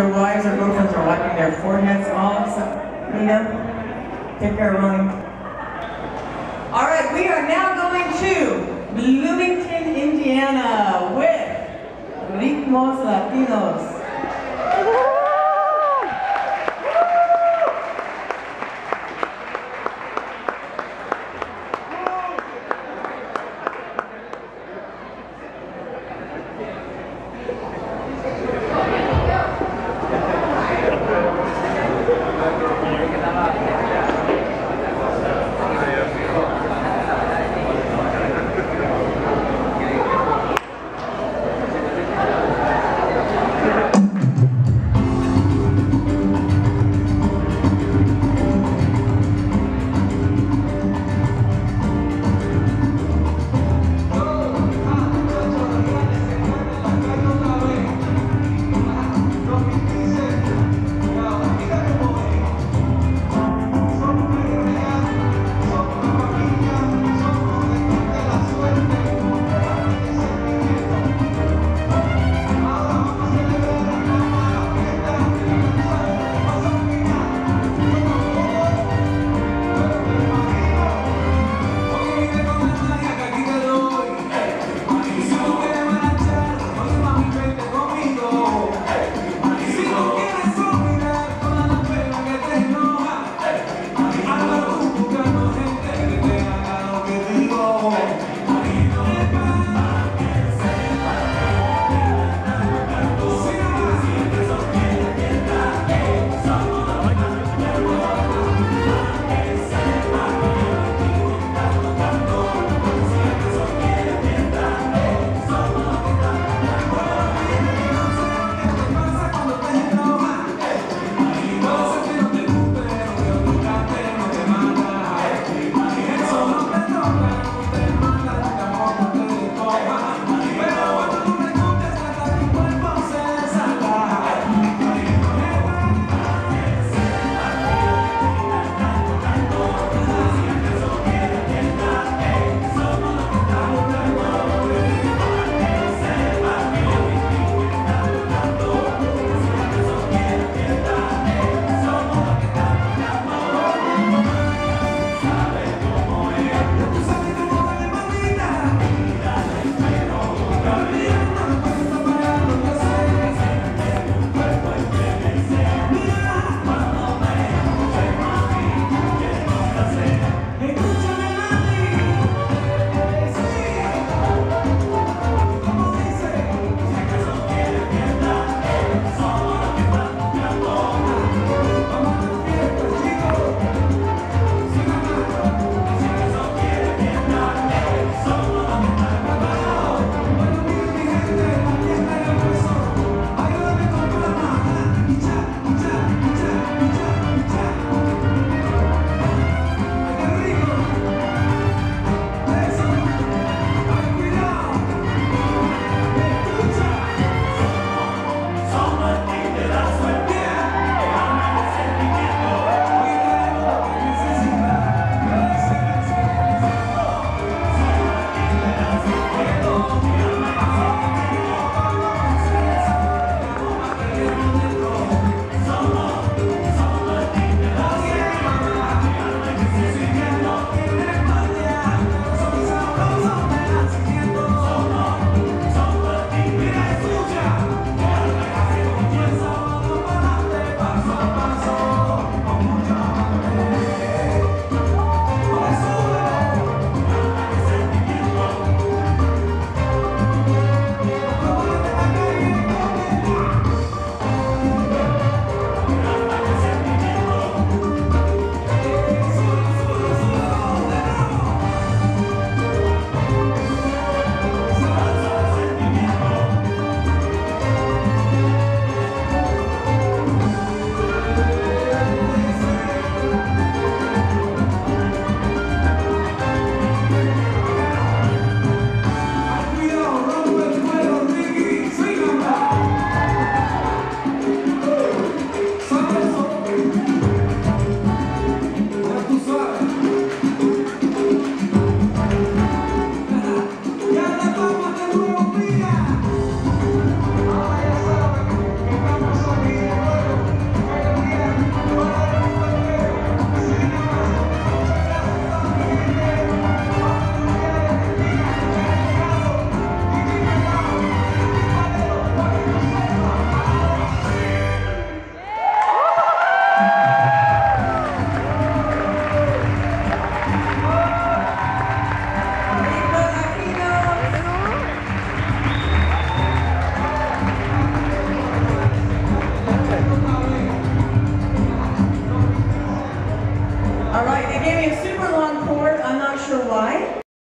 their wives or girlfriends are wiping their foreheads off. So, Nina, take care of Ronnie. All right, we are now going to Bloomington, Indiana with Ritmos Latinos.